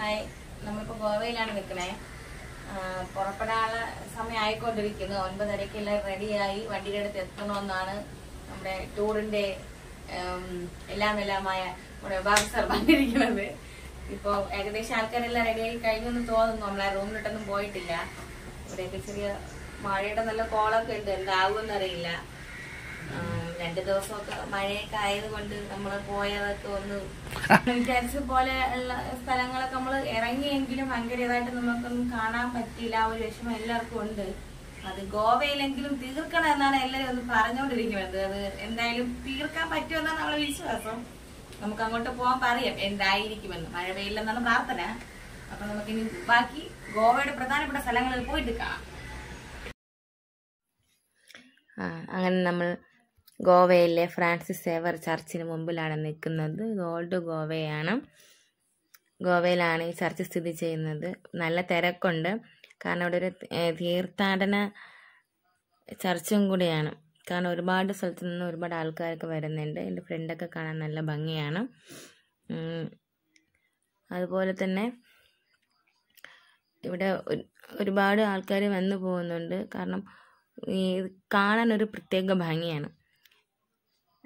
Hi നമ്മളിപ്പോ ഗോവയിലാണ് നിൽക്കണേ. പുറപ്പെടാനുള്ള സമയം ആയിക്കൊണ്ടിരിക്കുന്നു ഒൻപതരക്കെല്ലാം റെഡിയായി വണ്ടിയുടെ അടുത്ത് എത്തണമെന്നാണ് നമ്മുടെ ടൂറിന്റെ എല്ലാം എല്ലാമായ നമ്മുടെ ബാബു സർ പറഞ്ഞിരിക്കുന്നത്. ഇപ്പൊ ഏകദേശം ആൾക്കാരെല്ലാം റെഡിയായി കഴിഞ്ഞെന്ന് തോന്നുന്നു. നമ്മളെ റൂമിലിട്ടൊന്നും പോയിട്ടില്ല. ഇവിടെയൊക്കെ ചെറിയ മഴയുടെ നല്ല കോളൊക്കെ ഉണ്ട്. എന്താകുമെന്ന് അറിയില്ല ഉം, രണ്ടു ദിവസമൊക്കെ മഴയൊക്കെ ആയതുകൊണ്ട് നമ്മൾ പോയതൊക്കെ ഒന്ന് വിചാരിച്ച പോലെ ഉള്ള സ്ഥലങ്ങളൊക്കെ നമ്മൾ ഇറങ്ങിയെങ്കിലും ഭയങ്കര ഇതായിട്ട് നമുക്കൊന്നും കാണാൻ പറ്റിയില്ല. ആ ഒരു വിഷമം എല്ലാവർക്കും ഉണ്ട്. അത് ഗോവയിലെങ്കിലും തീർക്കണം എന്നാണ് എല്ലാവരും ഒന്ന് പറഞ്ഞുകൊണ്ടിരിക്കുന്നത്. അത് എന്തായാലും തീർക്കാൻ പറ്റുമെന്നാണ് നമ്മളെ വിശ്വാസം. നമുക്ക് അങ്ങോട്ട് പോകാൻ പറയാം. എന്തായിരിക്കുമെന്ന്. മഴ പെയ്യില്ലെന്നാണ് പ്രാർത്ഥന. അപ്പൊ നമുക്കിനി ബാക്കി ഗോവയുടെ പ്രധാനപ്പെട്ട സ്ഥലങ്ങളിൽ പോയിട്ട് കാണാം. അങ്ങനെ നമ്മൾ ഗോവയിലെ ഫ്രാൻസിസ് സേവർ ചർച്ചിന് മുമ്പിലാണ് നിൽക്കുന്നത്. ഓൾഡ് ഗോവയാണ്. ഗോവയിലാണ് ഈ ചർച്ച് സ്ഥിതി ചെയ്യുന്നത്. നല്ല തിരക്കുണ്ട്. കാരണം ഇവിടെ ഒരു തീർത്ഥാടന ചർച്ചും കൂടിയാണ്. കാരണം ഒരുപാട് സ്ഥലത്തു നിന്ന് ഒരുപാട് ആൾക്കാരൊക്കെ വരുന്നുണ്ട്. എന്റെ ഫ്രണ്ടൊക്കെ കാണാൻ നല്ല ഭംഗിയാണ്. അതുപോലെ തന്നെ ഇവിടെ ഒരുപാട് ആൾക്കാർ വന്നു പോകുന്നുണ്ട്. കാരണം ഈ കാണാൻ ഒരു പ്രത്യേക ഭംഗിയാണ്.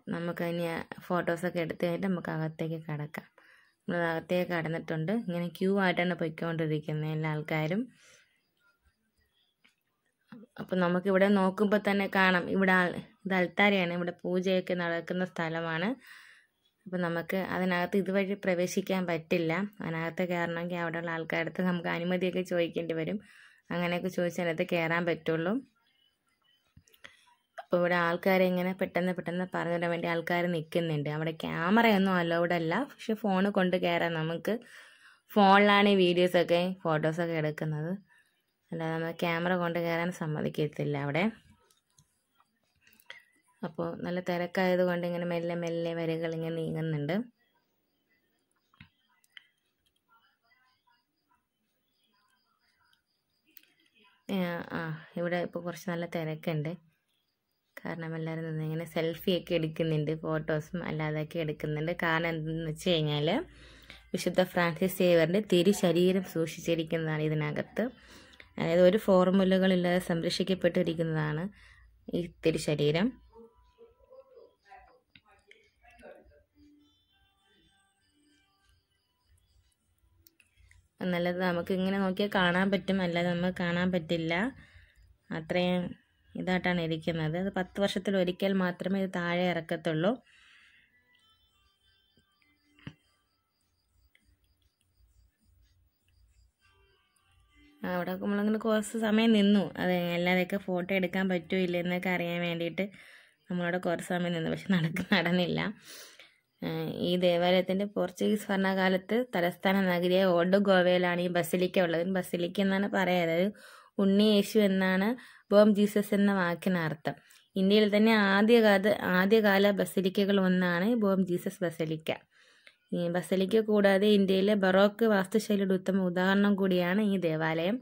നമുക്ക് ഇനി ഫോട്ടോസൊക്കെ എടുത്ത് കഴിഞ്ഞിട്ട് നമുക്ക് അകത്തേക്ക് കടക്കാം. നമ്മൾ അകത്തേക്ക് കടന്നിട്ടുണ്ട്. ഇങ്ങനെ ക്യൂ ആയിട്ടാണ് പൊയ്ക്കൊണ്ടിരിക്കുന്നത് എല്ലാ ആൾക്കാരും. അപ്പം നമുക്കിവിടെ നോക്കുമ്പോൾ തന്നെ കാണാം. ഇവിടെ ഇത് അൽത്താരയാണ്. ഇവിടെ പൂജയൊക്കെ നടക്കുന്ന സ്ഥലമാണ്. അപ്പം നമുക്ക് അതിനകത്ത് ഇതുവഴി പ്രവേശിക്കാൻ പറ്റില്ല. അതിനകത്ത് കയറണമെങ്കിൽ അവിടെയുള്ള ആൾക്കാരുടെ അടുത്ത് നമുക്ക് അനുമതിയൊക്കെ ചോദിക്കേണ്ടി വരും. അങ്ങനെയൊക്കെ ചോദിച്ചാൽ അതിനകത്ത് കയറാൻ പറ്റുള്ളൂ. അപ്പോൾ ഇവിടെ ആൾക്കാരെ ഇങ്ങനെ പെട്ടെന്ന് പെട്ടെന്ന് പറഞ്ഞു തരാൻ വേണ്ടി ആൾക്കാർ നിൽക്കുന്നുണ്ട് അവിടെ ക്യാമറയൊന്നും അലൗഡ് അല്ല. പക്ഷെ ഫോൺ കൊണ്ട് കയറാൻ നമുക്ക് ഫോണിലാണ് ഈ വീഡിയോസൊക്കെ ഫോട്ടോസൊക്കെ എടുക്കുന്നത്. അല്ലാതെ നമ്മൾ ക്യാമറ കൊണ്ട് കയറാൻ സമ്മതിക്കത്തില്ല അവിടെ. അപ്പോൾ നല്ല തിരക്കായത് കൊണ്ട് ഇങ്ങനെ മെല്ലെ മെല്ലെ വരികൾ ഇങ്ങനെ നീങ്ങുന്നുണ്ട്. ആ ഇവിടെ ഇപ്പോൾ കുറച്ച് നല്ല തിരക്കുണ്ട്. കാരണം എല്ലാവരും നിന്നിങ്ങനെ സെൽഫിയൊക്കെ എടുക്കുന്നുണ്ട് ഫോട്ടോസും അല്ലാതെയൊക്കെ എടുക്കുന്നുണ്ട്. കാരണം എന്തെന്ന് വെച്ച് കഴിഞ്ഞാൽ വിശുദ്ധ ഫ്രാൻസിസ് സേവറിന്റെ തിരുശരീരം സൂക്ഷിച്ചിരിക്കുന്നതാണ് ഇതിനകത്ത്. അതായത് ഒരു ഫോർമുലകളില്ലാതെ സംരക്ഷിക്കപ്പെട്ടിരിക്കുന്നതാണ് ഈ തിരുശരീരം നല്ലത് നമുക്ക് ഇങ്ങനെ നോക്കിയാൽ കാണാൻ പറ്റും അല്ലാതെ നമുക്ക് കാണാൻ പറ്റില്ല. അത്രയും ഇതായിട്ടാണ് ഇരിക്കുന്നത്. അത് പത്ത് വർഷത്തിൽ ഒരിക്കൽ മാത്രമേ ഇത് താഴെ ഇറക്കത്തുള്ളൂ. അവിടെ നമ്മളിങ്ങനെ കുറച്ച് സമയം നിന്നു. അത് എല്ലാവരെയൊക്കെ ഫോട്ടോ എടുക്കാൻ പറ്റുമോ ഇല്ലെന്നൊക്കെ അറിയാൻ വേണ്ടിയിട്ട് നമ്മളവിടെ കുറച്ച് സമയം നിന്നു. പക്ഷെ നടക്ക് നടന്നില്ല. ഈ ദേവാലയത്തിന്റെ പോർച്ചുഗീസ് ഭരണകാലത്ത് തലസ്ഥാന നഗരിയായ ഓൾഡ് ഗോവയിലാണ് ഈ ബസിലിക്ക ഉള്ളത്. ബസിലിക്ക എന്നാണ് പറയുക ഉണ്ണി യേശു എന്നാണ് ബോം ജീസസ് എന്ന വാക്കിന് അർത്ഥം. ഇന്ത്യയിൽ തന്നെ ആദ്യകാല ആദ്യകാല ബസലിക്കകൾ ഒന്നാണ് ബോം ജീസസ് ബസലിക്ക. ഈ ബസലിക്ക കൂടാതെ ഇന്ത്യയിലെ ബറോക്ക് വാസ്തുശൈലിയുടെ ഉത്തമ ഉദാഹരണം കൂടിയാണ് ഈ ദേവാലയം.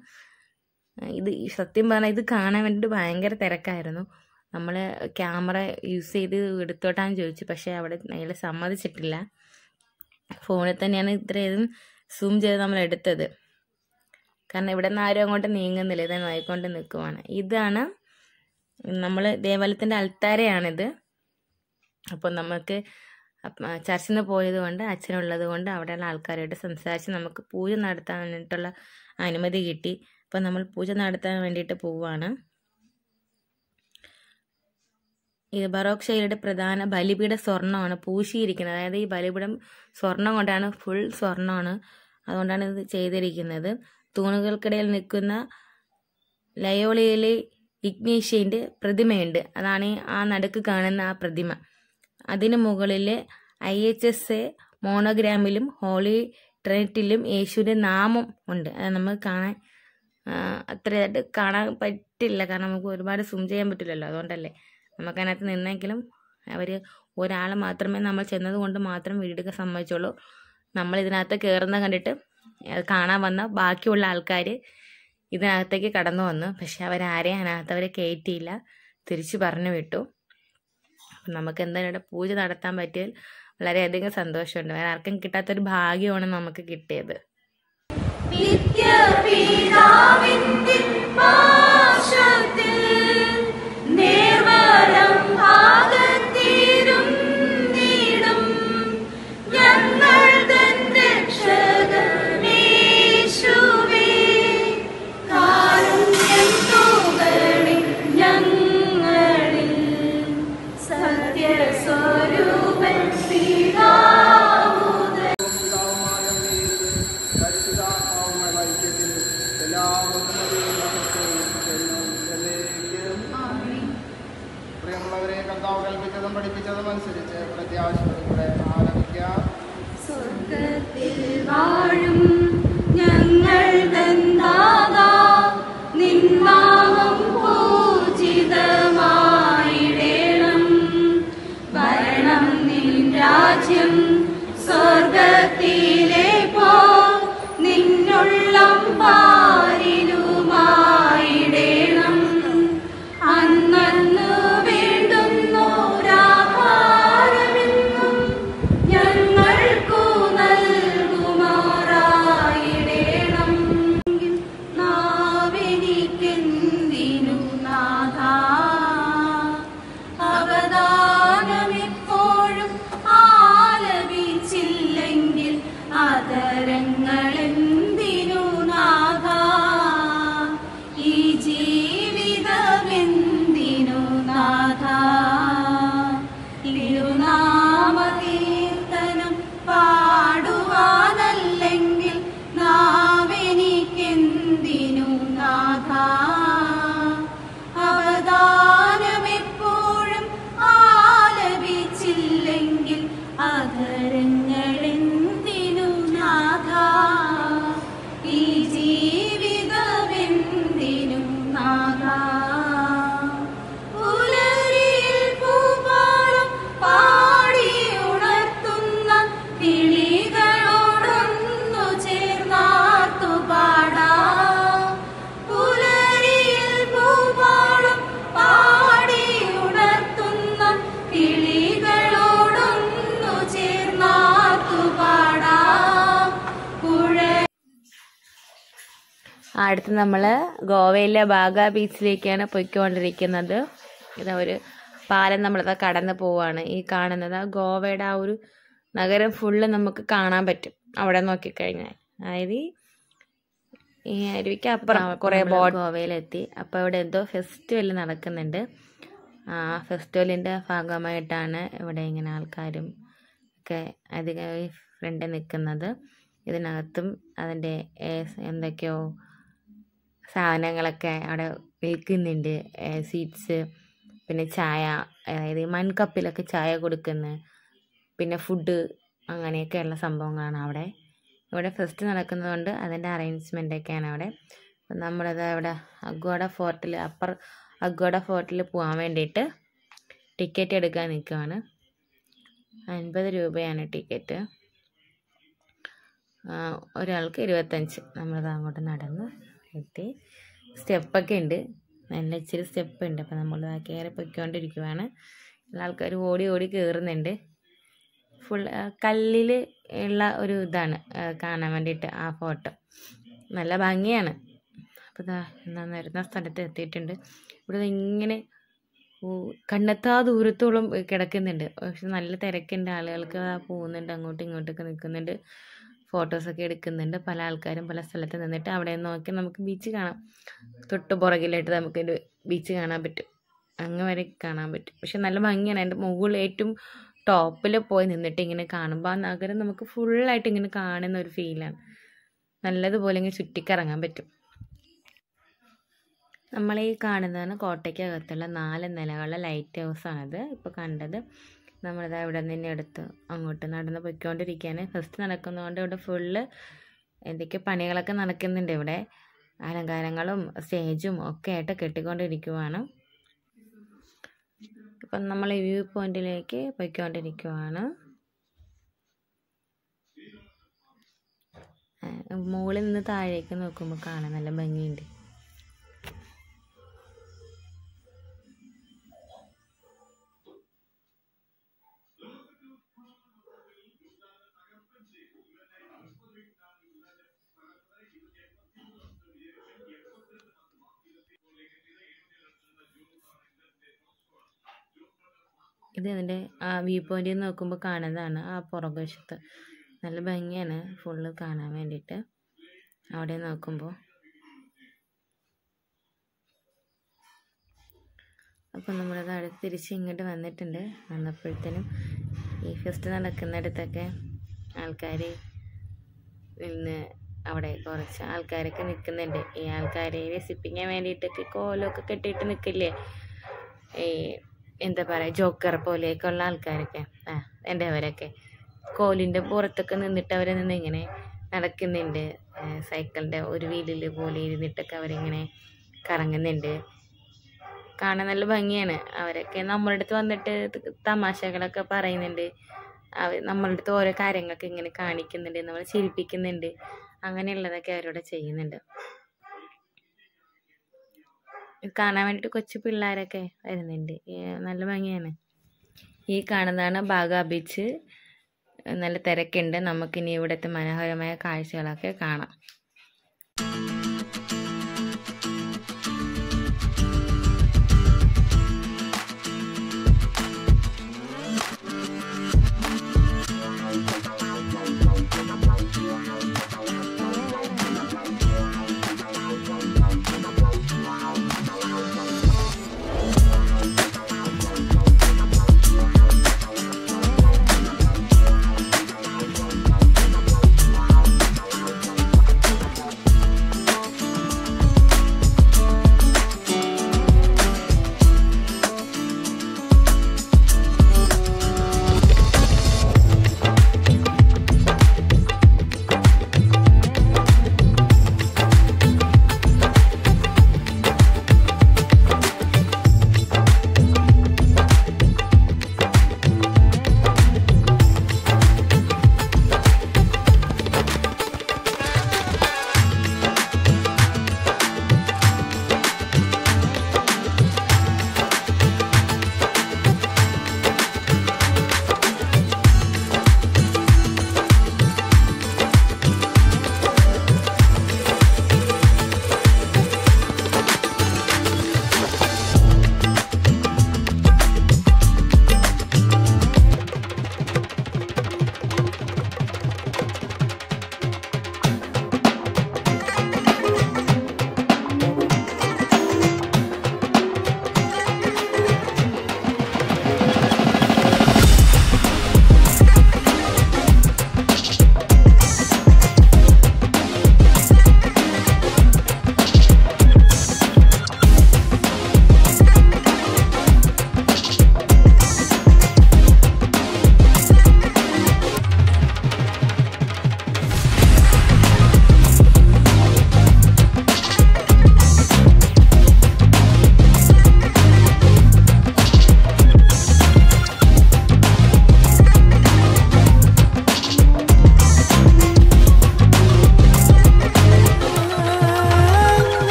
ഇത് സത്യം പറഞ്ഞാൽ ഇത് കാണാൻ വേണ്ടിയിട്ട് ഭയങ്കര തിരക്കായിരുന്നു. നമ്മൾ ക്യാമറ യൂസ് ചെയ്ത് എടുത്തോട്ടാന്ന് ചോദിച്ചു. പക്ഷേ അവിടെ അയാൾ സമ്മതിച്ചിട്ടില്ല. ഫോണിൽ തന്നെയാണ് ഇത്രയും സൂം ചെയ്ത് നമ്മൾ എടുത്തത് കാരണം ഇവിടെ നിന്ന് ആരും അങ്ങോട്ട് നീങ്ങുന്നില്ല. ഇത് നോയിക്കൊണ്ട് നിൽക്കുവാണ് ഇതാണ് നമ്മൾ ദേവാലയത്തിന്റെ അൽത്താരയാണിത് അപ്പോൾ നമുക്ക് ചർച്ചിൽ നിന്ന് പോയത് കൊണ്ട് അച്ഛനുള്ളത് കൊണ്ട് അവിടെയുള്ള ആൾക്കാരായിട്ട് സംസാരിച്ച് നമുക്ക് പൂജ നടത്താനായിട്ടുള്ള അനുമതി കിട്ടി. അപ്പം നമ്മൾ പൂജ നടത്താൻ വേണ്ടിയിട്ട് പോവുകയാണ് ഇത് ബറോക്ക് പ്രധാന ബലിപീഠ സ്വർണമാണ് പൂശിയിരിക്കുന്നത്. അതായത് ഈ ബലിപീഠം സ്വർണം കൊണ്ടാണ് ഫുൾ സ്വർണമാണ് അതുകൊണ്ടാണ് ഇത് ചെയ്തിരിക്കുന്നത്. തൂണുകൾക്കിടയിൽ നിൽക്കുന്ന ലയോളിയിലെ ഇഗ്നീഷ്യന്റെ പ്രതിമയുണ്ട്. അതാണ് ആ നടുക്ക് കാണുന്ന ആ പ്രതിമ. അതിന് മുകളിൽ ഐ എച്ച് എസ് എ മോണോഗ്രാമിലും ഹോളി ട്രിനിറ്റിലും യേശുവിന്റെ നാമം ഉണ്ട്. അത് നമുക്ക് കാണാൻ അത്രയായിട്ട് കാണാൻ പറ്റില്ല. കാരണം നമുക്ക് ഒരുപാട് സൂം ചെയ്യാൻ പറ്റില്ലല്ലോ. അതുകൊണ്ടല്ലേ നമുക്കതിനകത്ത് നിന്നെങ്കിലും അവർ ഒരാൾ മാത്രമേ നമ്മൾ ചെന്നത് കൊണ്ട് മാത്രം വീടെടുക്കാൻ സമ്മതിച്ചുള്ളൂ. നമ്മൾ ഇതിനകത്ത് കയറുന്ന കണ്ടിട്ട് അത് കാണാൻ വന്ന. ബാക്കിയുള്ള ആൾക്കാർ ഇതിനകത്തേക്ക് കടന്നു വന്നു. പക്ഷെ അവരാരെയും അതിനകത്ത് അവരെ കയറ്റിയില്ല തിരിച്ചു പറഞ്ഞു വിട്ടു. നമുക്ക് എന്തായാലും ഇവിടെ പൂജ നടത്താൻ പറ്റിയതിൽ വളരെയധികം സന്തോഷമുണ്ട്. വേറെ ആർക്കും കിട്ടാത്തൊരു ഭാഗ്യമാണ് നമുക്ക് കിട്ടിയത്. നിത്യപിതാവിന്റെ അടുത്ത് നമ്മൾ ഗോവയിലെ ബാഗ ബീച്ചിലേക്കാണ് പോയിക്കൊണ്ടിരിക്കുന്നത്. ഇതാ ഒരു പാലം നമ്മളിതാ കടന്നു പോവാണ്. ഈ കാണുന്നത് ആ ഗോവയുടെ ആ ഒരു നഗരം ഫുള്ള് നമുക്ക് കാണാൻ പറ്റും. അവിടെ നോക്കിക്കഴിഞ്ഞാൽ. അതായത് ഈ- ഈ അരുവിക്ക് അപ്പുറം കുറേ ബോട്ട് ഗോവയിലെത്തി. അപ്പോൾ ഇവിടെ എന്തോ ഫെസ്റ്റിവൽ നടക്കുന്നുണ്ട്. ആ ഫെസ്റ്റിവലിന്റെ ഭാഗമായിട്ടാണ് ഇവിടെ ഇങ്ങനെ ആൾക്കാരും ഒക്കെ അധികം ഫ്രണ്ട് നിൽക്കുന്നത് ഇതിനകത്തും അതിന്റെ എന്തൊക്കെയോ സാധനങ്ങളൊക്കെ അവിടെ വിൽക്കുന്നുണ്ട്. സ്വീറ്റ്സ് പിന്നെ ചായ അതായത് മൺകപ്പിലൊക്കെ ചായ കൊടുക്കുന്നു പിന്നെ ഫുഡ് അങ്ങനെയൊക്കെയുള്ള സംഭവങ്ങളാണ് അവിടെ. ഇവിടെ ഫെസ്റ്റ് നടക്കുന്നതുകൊണ്ട് അതിന്റെ അറേഞ്ച്മെന്റ് ഒക്കെയാണ് അവിടെ. നമ്മളത് അവിടെ അഗ്വാഡ ഫോർട്ടിൽ അപ്പർ അഗ്വാഡ ഫോർട്ടിൽ പോകാൻ വേണ്ടിയിട്ട് ടിക്കറ്റ് എടുക്കാൻ നിൽക്കുകയാണ് അൻപത് രൂപയാണ് ടിക്കറ്റ് ഒരാൾക്ക് ഇരുപത്തഞ്ച്. നമ്മളത് അങ്ങോട്ട് നടന്ന് എത്തി സ്റ്റെപ്പൊക്കെ ഉണ്ട്. നല്ല ഇച്ചിരി സ്റ്റെപ്പ് ഉണ്ട് അപ്പോൾ നമ്മൾ കയറി പൊയ്ക്കൊണ്ടിരിക്കുവാണ്. എല്ലാ ആൾക്കാർ ഓടി ഓടി കയറുന്നുണ്ട് ഫുൾ കല്ലിൽ ഉള്ള ഒരു ഇതാണ് കാണാൻ വേണ്ടിയിട്ട് ആ ഫോട്ടോ. നല്ല ഭംഗിയാണ്. അപ്പോൾ ഇതാ എന്നാ വരുന്ന സ്ഥലത്ത് എത്തിയിട്ടുണ്ട്. ഇവിടെ ഇങ്ങനെ കണ്ടെത്താ ദൂരത്തോളം കിടക്കുന്നുണ്ട്. പക്ഷെ നല്ല തിരക്കുണ്ട്. ആളുകൾക്ക് പോകുന്നുണ്ട്. അങ്ങോട്ടും ഇങ്ങോട്ടൊക്കെ നിൽക്കുന്നുണ്ട്. ഫോട്ടോസൊക്കെ എടുക്കുന്നുണ്ട്. പല ആൾക്കാരും പല സ്ഥലത്ത് നിന്നിട്ട് അവിടെ നോക്കി നമുക്ക് ബീച്ച് കാണാം. തൊട്ട് പുറകിലായിട്ട് നമുക്കൊരു ബീച്ച് കാണാൻ പറ്റും. അങ്ങ് വരെ കാണാൻ പറ്റും. പക്ഷെ നല്ല ഭംഗിയാണ്. അതിന്റെ മുകളിൽ ഏറ്റവും ടോപ്പിൽ പോയി നിന്നിട്ട് ഇങ്ങനെ കാണുമ്പോൾ ആ നഗരം നമുക്ക് ഫുള്ളായിട്ട് ഇങ്ങനെ കാണുന്ന ഒരു ഫീലാണ് നല്ലതുപോലെ ഇങ്ങനെ ചുറ്റിക്കറങ്ങാൻ പറ്റും. നമ്മളീ കാണുന്നതാണ് കോട്ടയ്ക്കകത്തുള്ള നാല് നിലകളുടെ ലൈറ്റ് ഹൗസാണത് ഇപ്പോൾ കണ്ടത്. നമ്മളിതാ ഇവിടെ നിന്ന് എടുത്ത് അങ്ങോട്ട് നടന്ന് പോയിക്കൊണ്ടിരിക്കുകയാണ്. ഫസ്റ്റ് നടക്കുന്നതുകൊണ്ട് ഇവിടെ ഫുള്ള് എന്തൊക്കെ പണികളൊക്കെ നടക്കുന്നുണ്ട് ഇവിടെ. അലങ്കാരങ്ങളും സ്റ്റേജും ഒക്കെ ആയിട്ട് കെട്ടിക്കൊണ്ടിരിക്കുവാണ്. ഇപ്പം നമ്മൾ വ്യൂ പോയിന്റിലേക്ക് പോയിക്കൊണ്ടിരിക്കുവാണ്. മുകളിൽ നിന്ന് താഴേക്ക് നോക്കുമ്പോൾ കാണാൻ നല്ല ഭംഗിയുണ്ട്. ഇത് ഇതിന്റെ ആ വ്യൂ പോയിന്റിൽ നിന്ന് നോക്കുമ്പോൾ കാണുന്നതാണ് ആ പുറകുവശത്ത്. നല്ല ഭംഗിയാണ് ഫുള്ള് കാണാൻ വേണ്ടിയിട്ട്. അവിടെ നോക്കുമ്പോൾ അപ്പോൾ നമ്മളത് അടുത്ത് തിരിച്ച് ഇങ്ങോട്ട് വന്നിട്ടുണ്ട്. വന്നപ്പോഴത്തേനും ഈ ഫെസ്റ്റ് നടക്കുന്നിടത്തൊക്കെ ആൾക്കാർ നിന്ന് അവിടെ കുറച്ച് ആൾക്കാരൊക്കെ നിൽക്കുന്നുണ്ട് ഈ ആൾക്കാരെ രസിപ്പിക്കാൻ വേണ്ടിയിട്ടൊക്കെ കോലമൊക്കെ കെട്ടിയിട്ട് നിൽക്കില്ലേ ഈ എന്താ പറയുക ജോക്കർ പോലെയൊക്കെ ഉള്ള ആൾക്കാരൊക്കെ. ആ എന്റെ അവരൊക്കെ. കോലിന്റെ പുറത്തൊക്കെ നിന്നിട്ട് അവരെ നിന്ന് ഇങ്ങനെ നടക്കുന്നുണ്ട്. സൈക്കിളിന്റെ ഒരു വീലിൽ പോലെ ഇരുന്നിട്ടൊക്കെ അവരിങ്ങനെ കറങ്ങുന്നുണ്ട്. കാണാൻ നല്ല ഭംഗിയാണ്. അവരൊക്കെ നമ്മളുടെ അടുത്ത് വന്നിട്ട് തമാശകളൊക്കെ പറയുന്നുണ്ട്. അവർ നമ്മളുടെ അടുത്ത് ഓരോ കാര്യങ്ങളൊക്കെ ഇങ്ങനെ കാണിക്കുന്നുണ്ട് നമ്മളെ ചിരിപ്പിക്കുന്നുണ്ട്. അങ്ങനെയുള്ളതൊക്കെ അവരോട് ചെയ്യുന്നുണ്ട്. കാണാൻ വേണ്ടിയിട്ട് കൊച്ചു പിള്ളേരൊക്കെ വരുന്നുണ്ട്. നല്ല ഭംഗിയാണ്. ഈ കാണുന്നതാണ് ബാഗ ബീച്ച്. നല്ല തിരക്കുണ്ട്. നമുക്കിനി ഇവിടുത്തെ മനോഹരമായ കാഴ്ചകളൊക്കെ കാണാം.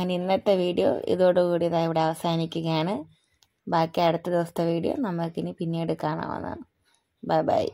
അങ്ങനെ ഇന്നത്തെ വീഡിയോ ഇതോടുകൂടി ഇതാ ഇവിടെ അവസാനിക്കുകയാണ്. ബാക്കി അടുത്ത ദിവസത്തെ വീഡിയോ നമുക്കിനി പിന്നീട് കാണാവുന്നതാണ്. Bye bye.